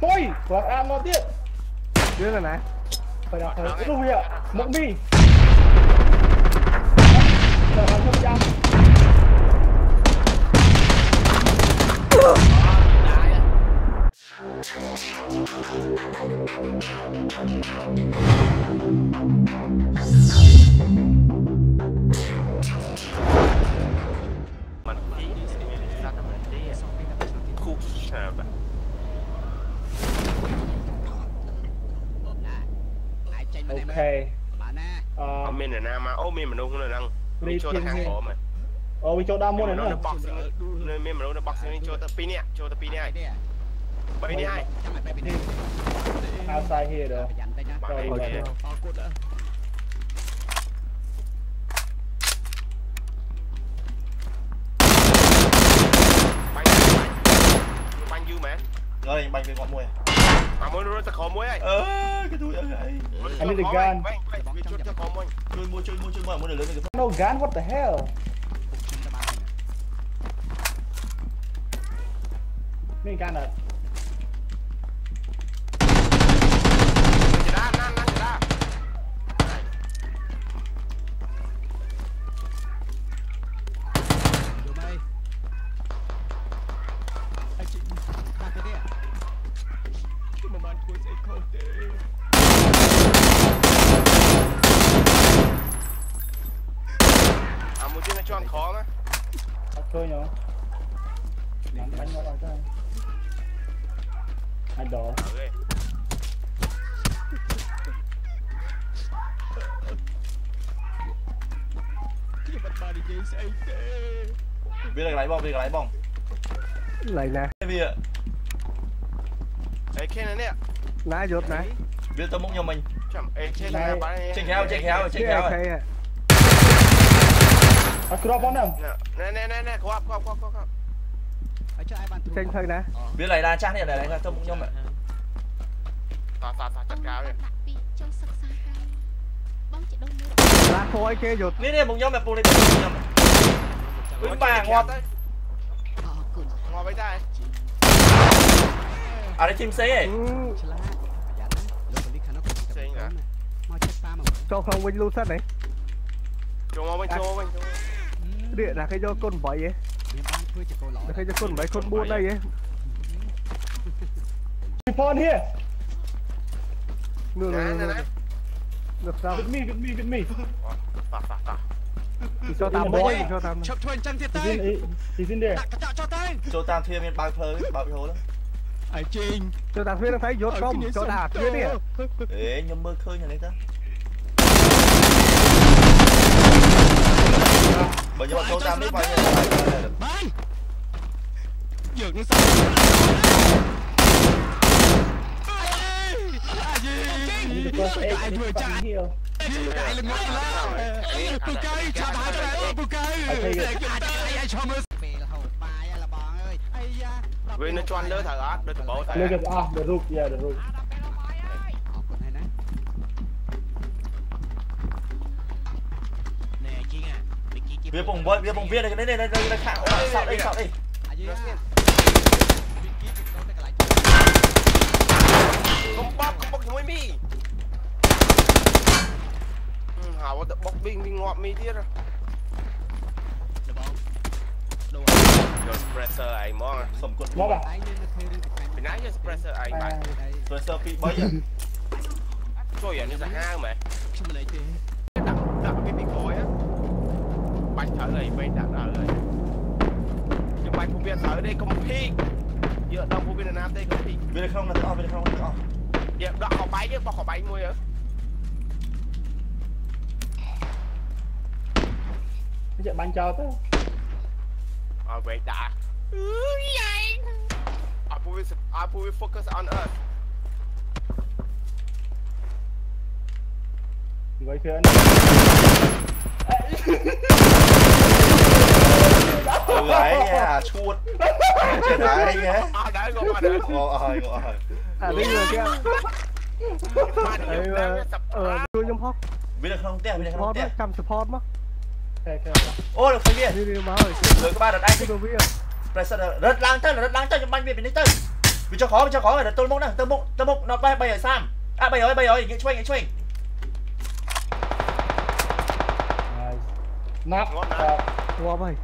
Thôi, quả am nó tiếp Đưa rồi này. Phải đọc thấy, lúc hiện, mộng mi. Đợi hắn 100 អូខេអឺអត់មានអ្នកណាមកអូមានមនុស្សនៅហ្នឹងមានចូលទៅខាងក្រោមហ៎អូវាចូលដល់មុនហ្នឹងនៅបុកនៅមានមនុស្សនៅបុកនេះចូលទៅ2នាក់ចូលទៅ2នាក់ហើយ3នាក់ហើយចាំឲ្យ2នាក់ outside here ដល់ប្រយ័ត្នតិចណាចូលគាត់ដល់បាញ់បាញ់យូរមែនដល់បាញ់វាគាត់មួយ I'm going to run to ơ cái need a gun. no gun what the hell? Mình gun à? Thôi nhở Bắn bánh nó bắn ra Hai đỏ Biết là lái bong biết là lái bong Lấy nè. Biết ạ? Ấy, kia này nè. Lái rốt này Biết tao múc cho mình. Chẳng, ấy, trên này. Bán Trên khéo, trên khéo, trên អូខេ rồi ហ่ะ À, crop on them. nè nè nè nè có áp có áp có áp có áp ចេញទៅណា biết này đa chắc này này này tao múc nhau mày tà tà tà chặt cao đi ដាក់ពីចូលសិក្សាហើយបងជាដូនមួយ ឡាខអីគេយត់ biết đi múc nhau mày pô lên múc nhau mày Vững vàng, ngon. អរគុណ ngon với tay à đây chim xế ấy ចូលក្នុងវិញលូសិនហ៎ cho ngon bên cho bên រៀ នេះតែគេយកគុណ8ហ៎វាបានធ្វើជាកូនល្អតែគេយកគុណ8គុណ4អីហ៎ Weapon here No no no no No stop With me with me with me តោះតោះតោះចូលតាមបងចូលតាមឈប់ធ្វើអញ្ចឹងទៀតទៅស៊ីស៊ីនដែរដាក់កញ្ចក់ចុះទៅចូលតាមទ្វារមានបើកភ្លើងបើកហូលអាយជេងចូលតាមទ្វារទៅយកកុំចូលតាមទ្វារនេះអេខ្ញុំមើលឃើញអានេះទៅ Bởi nhưng mà số 8 biết bao nhiêu là được. Bán Dược nó sao? Ai vừa chạy? Chạy là ngon lắm Bù cây, chào bà cho bà bù cây Để cả chạy ai cho mơ Vì nó choan lỡ thở ác, đừng bỏ thở Lỡ gặp ác, đừng rụt, đừng rụt Bia bông bơi, bia bông viên này, đây đây đây đây khạo, khạo đây, khạo đây. Không bóc không bóp mũi mi. Ừ, hả tự bóc bình bình ngọt mi tiết rồi. Được không? Đồ Suppressor anh mong à Sầm cuộn Mong à Bên nãy giờ suppressor anh bạn Suppressor bị bấy à Trời ơi, nó ra hang mày Đặt, đặt cái bị cối á បាច់ត្រូវហើយវិញដាក់ដល់ហើយខ្ញុំបាច់ពួកវាត្រូវទេកុំភីកយកដល់ពួកវាណាទេកុំភីកវានៅក្នុងណាទាំងអស់វានៅក្នុងណាទាំងអស់យកដកកបែកទេបោះកបែកមួយហ៎យកបាញ់ចោលទៅអើវិញដាក់អឺយ៉ៃអពុវិអពុវិ focus on us និយាយធ្វើអី là chuột Chuyện này anh ấy À đấy gọi rồi đấy Gọi rồi À đi rồi kia Ờ tôi nhóm hóc Biết được không? Tiếc biết được không? Tiếc Cầm support mất Ô được không biết? Rồi các bạn đặt anh Rất lang chân, rất lang chân cho banh biệt mình đi tới Vì cho khó, vì cho khó rồi, tôi mốc nè, tôi mốc, tôi mốc, nó bay bay ở Sam. À bay rồi, bay rồi, những chuanh, những chuanh Nắp. Ngon nè Qua bay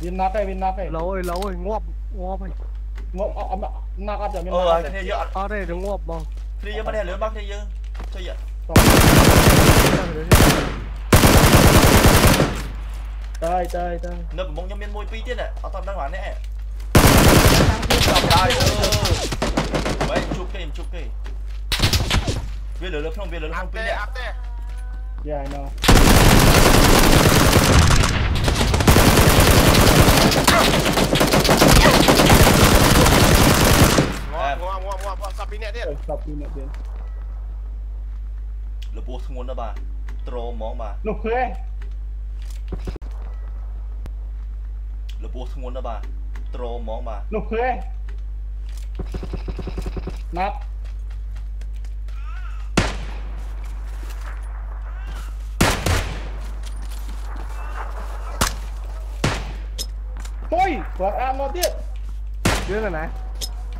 Vin nát đây, Vin nát đây. Lâu rồi, lâu rồi, ngọp ngọp rồi. Ngộp, ông ờ, ờ, nát ở Vin ờ, nát. Ờ, đây đúng ngọp không? Thế giờ mà đây lửa băng thế giờ. Thế giờ. Đây, đây, đây. Nơi bóng nhóm miên môi pi tiết này, ở tận đằng hoán này Đây. Vậy chụp cái, chụp cái. Viên lửa lửa không, viên lửa không pi nè. Yeah, I know. ពោះធ្ងន់ណាបាទត្រហ្មងបាទនោះទេលពោះធ្ងន់ណាបាទត្រហ្មងបាទនោះទេណាប់ពុយគាត់អាមកទៀតយើងណា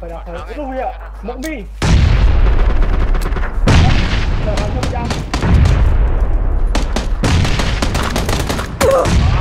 បើដល់ទៅនោះវាមកមី Oh!